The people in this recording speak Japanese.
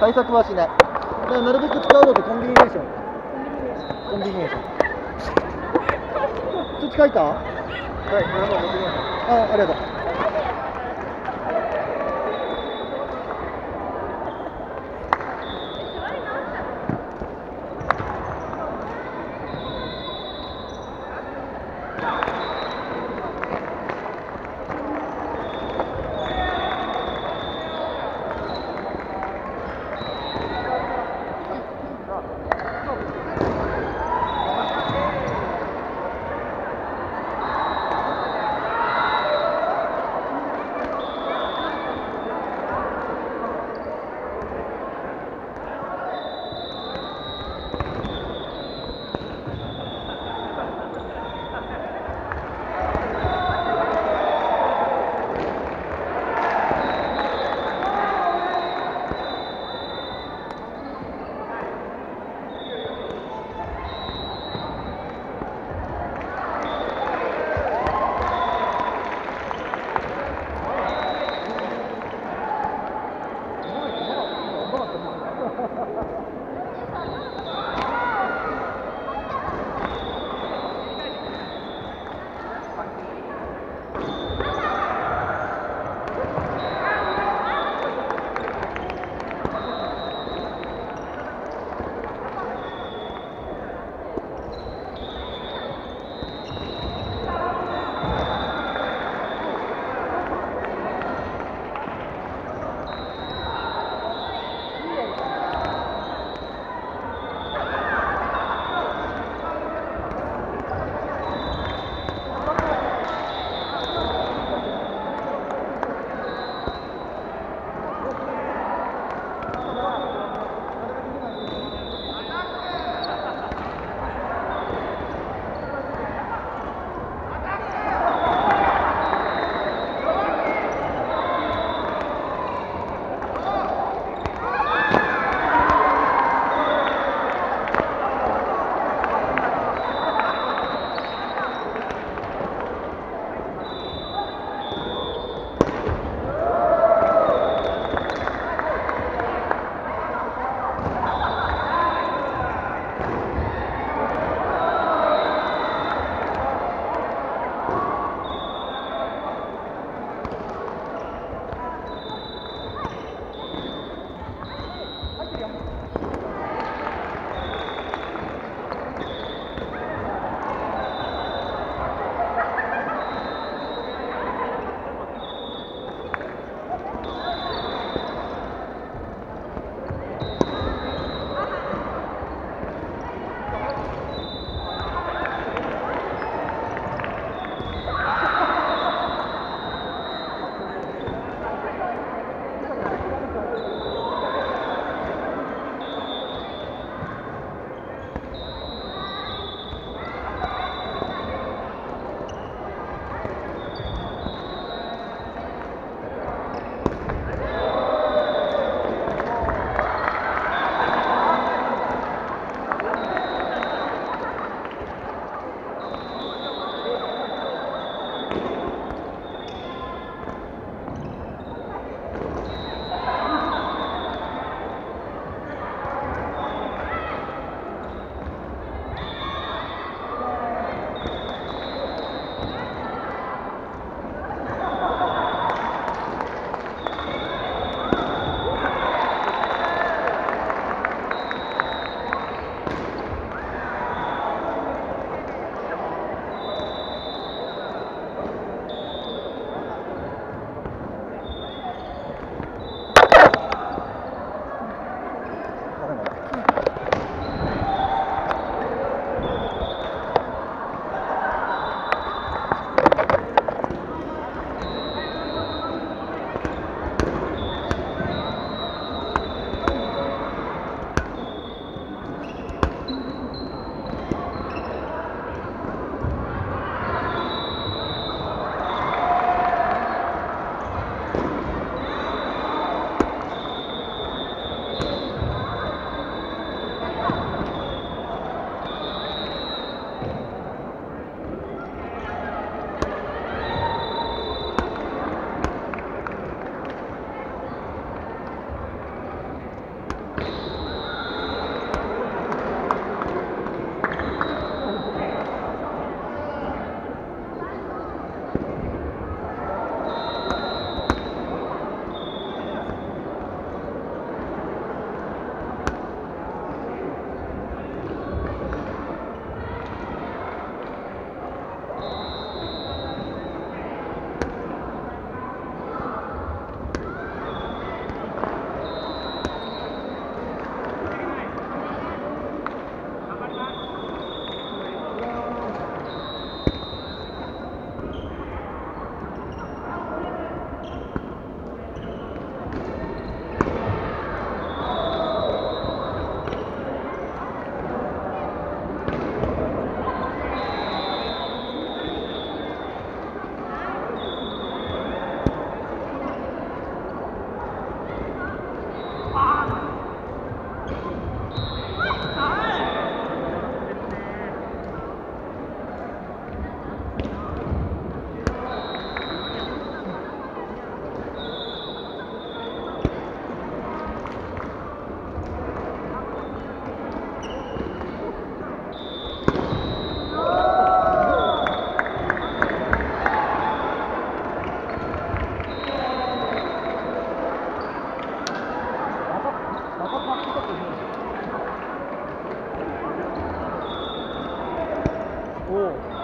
対策はしない。だからなるべく使うのでコンビニエーション。コンビニエーション。通知 書いた？はいありがとう cool.